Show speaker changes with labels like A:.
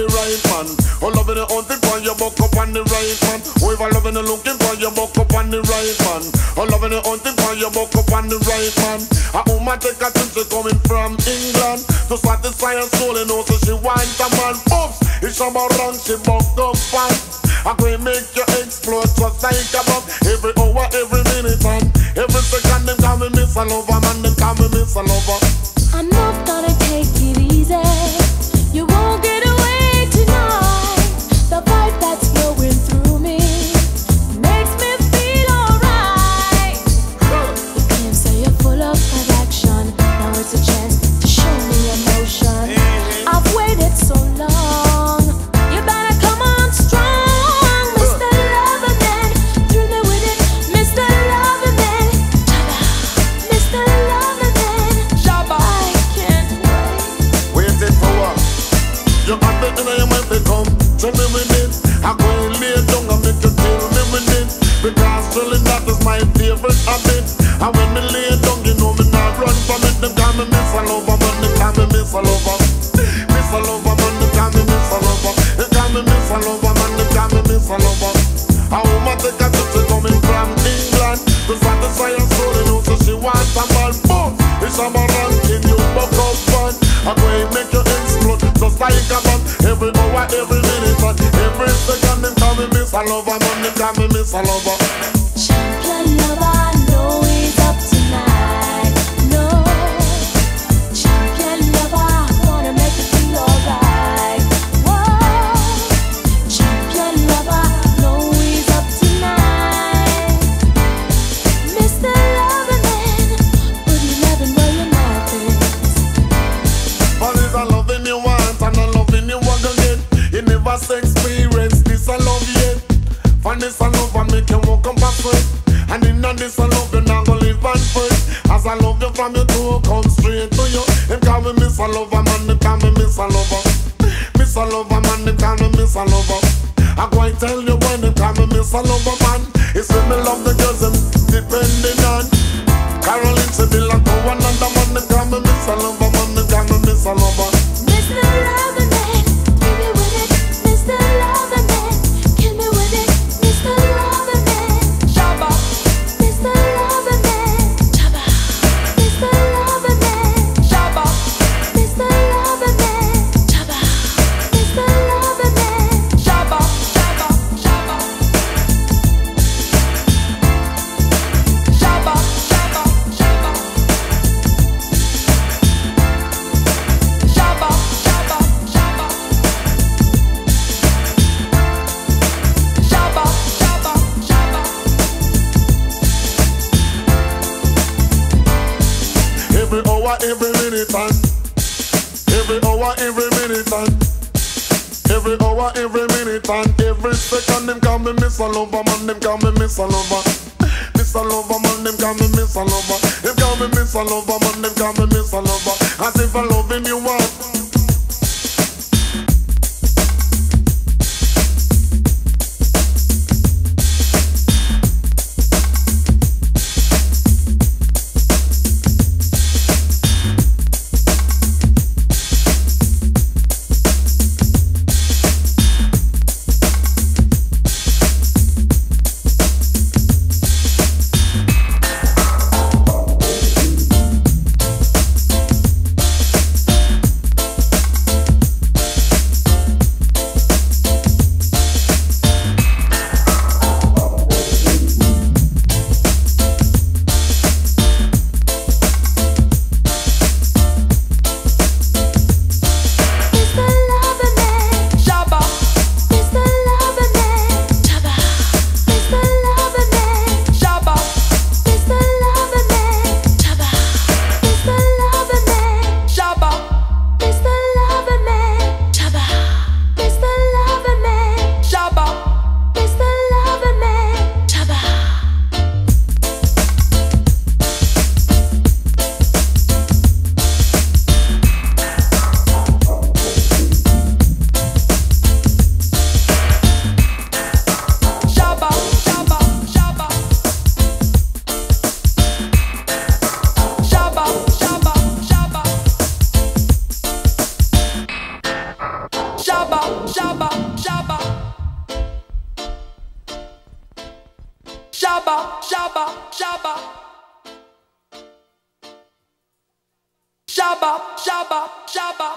A: the right man. Oh, loving the hunting for your buck up on the right man. Oh, if I loving the looking for your buck up on the right man. Oh, loving the hunting for your buck up on the right man. A woman take a trip, she coming from England to satisfy her soul and also she wants a man. Oops, it's about run, she buck up fast. I can make you explode just like a bomb Every hour, every minute and every second Them call me Miss a Lover, man, them call me Miss a Lover in to come Tell me with it I go lay down and make you kill me with it Because drilling that is my favorite habit. And when me lay down you know me not run from it. Them call me Miss a Lover, man, them call me Miss a Lover Miss a Lover, man, them call me Miss They call me Miss man, them call me Miss a Lover A woman take a trip, she coming from England Every minute, and every second Them call me Miss a Lover, man, them call me Miss a Lover
B: Champion lover,
A: For this a love I make you walk up a foot. And in this a love you not gonna live and foot. As I love you from your toe come straight to you. Them call me Miss a Lover man, them call me Miss a Lover. Miss a Lover man, them call me Miss a Lover. I go and tell you when them call me Miss a Lover man. It's when me love the girls them depending on Caroline like go another man Them call me Miss a Lover hour, every minute, and every hour, every minute, and every hour, every minute, and every second, them call me Miss Lover, man, them call me Miss Lover. Miss Lover, man, them call me Miss Lover. Them call me Miss Lover, man, them call me Miss Lover. As if I loving you want. Shabba, shabba, shabba. shaba shabba shabba.